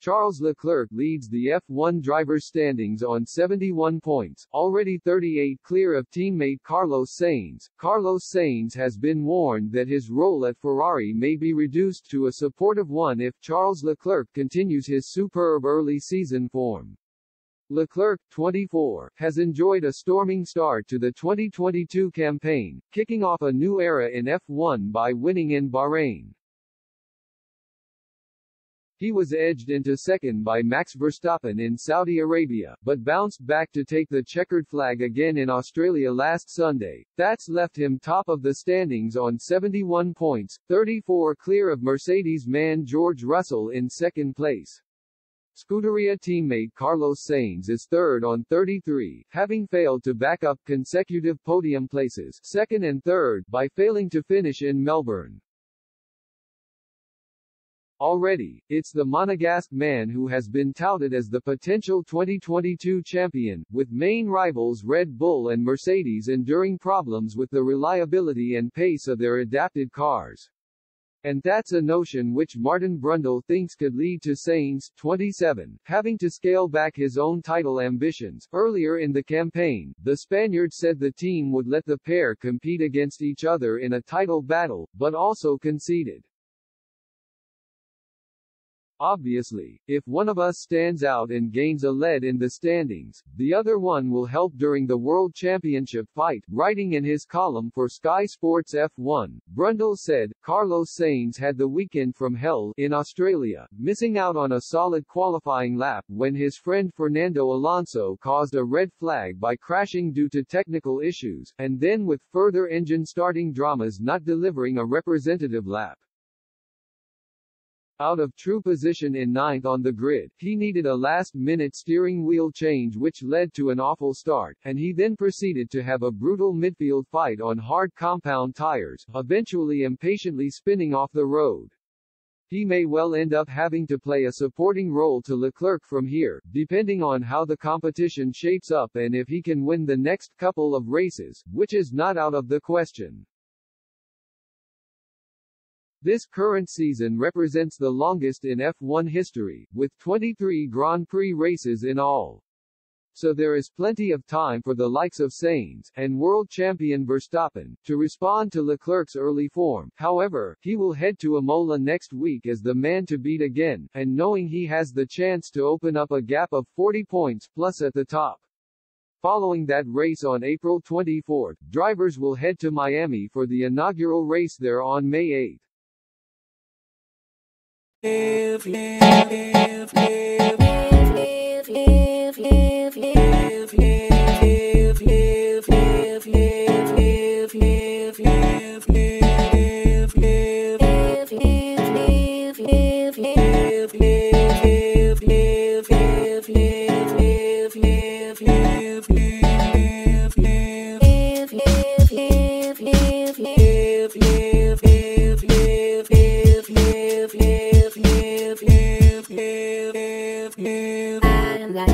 Charles Leclerc leads the F1 driver standings on 71 points, already 38 clear of teammate Carlos Sainz. Carlos Sainz has been warned that his role at Ferrari may be reduced to a supportive one if Charles Leclerc continues his superb early season form. Leclerc, 24, has enjoyed a storming start to the 2022 campaign, kicking off a new era in F1 by winning in Bahrain. He was edged into second by Max Verstappen in Saudi Arabia, but bounced back to take the checkered flag again in Australia last Sunday. That's left him top of the standings on 71 points, 34 clear of Mercedes man George Russell in second place. Scuderia teammate Carlos Sainz is third on 33, having failed to back up consecutive podium places second and third by failing to finish in Melbourne. Already, it's the Monegasque man who has been touted as the potential 2022 champion, with main rivals Red Bull and Mercedes enduring problems with the reliability and pace of their adapted cars. And that's a notion which Martin Brundle thinks could lead to Sainz, 27, having to scale back his own title ambitions. Earlier in the campaign, the Spaniard said the team would let the pair compete against each other in a title battle, but also conceded. Obviously, if one of us stands out and gains a lead in the standings, the other one will help during the World Championship fight. Writing in his column for Sky Sports F1, Brundle said, Carlos Sainz had the weekend from hell in Australia, missing out on a solid qualifying lap when his friend Fernando Alonso caused a red flag by crashing due to technical issues, and then with further engine starting dramas not delivering a representative lap. Out of true position in ninth on the grid, he needed a last-minute steering wheel change which led to an awful start, and he then proceeded to have a brutal midfield fight on hard compound tires, eventually impatiently spinning off the road. He may well end up having to play a supporting role to Leclerc from here, depending on how the competition shapes up and if he can win the next couple of races, which is not out of the question. This current season represents the longest in F1 history, with 23 Grand Prix races in all. So there is plenty of time for the likes of Sainz, and world champion Verstappen, to respond to Leclerc's early form. However, he will head to Imola next week as the man to beat again, and knowing he has the chance to open up a gap of 40 points plus at the top. Following that race on April 24, drivers will head to Miami for the inaugural race there on May 8 live, live, live, live. Live, live.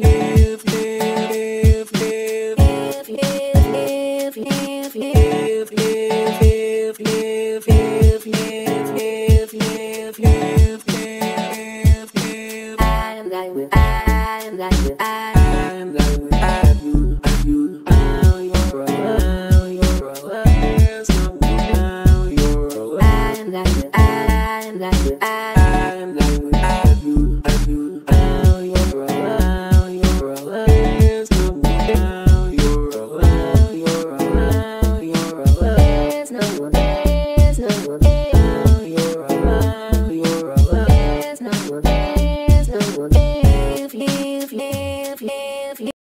live, live, live, live, live, live, live, live, live, live, live, no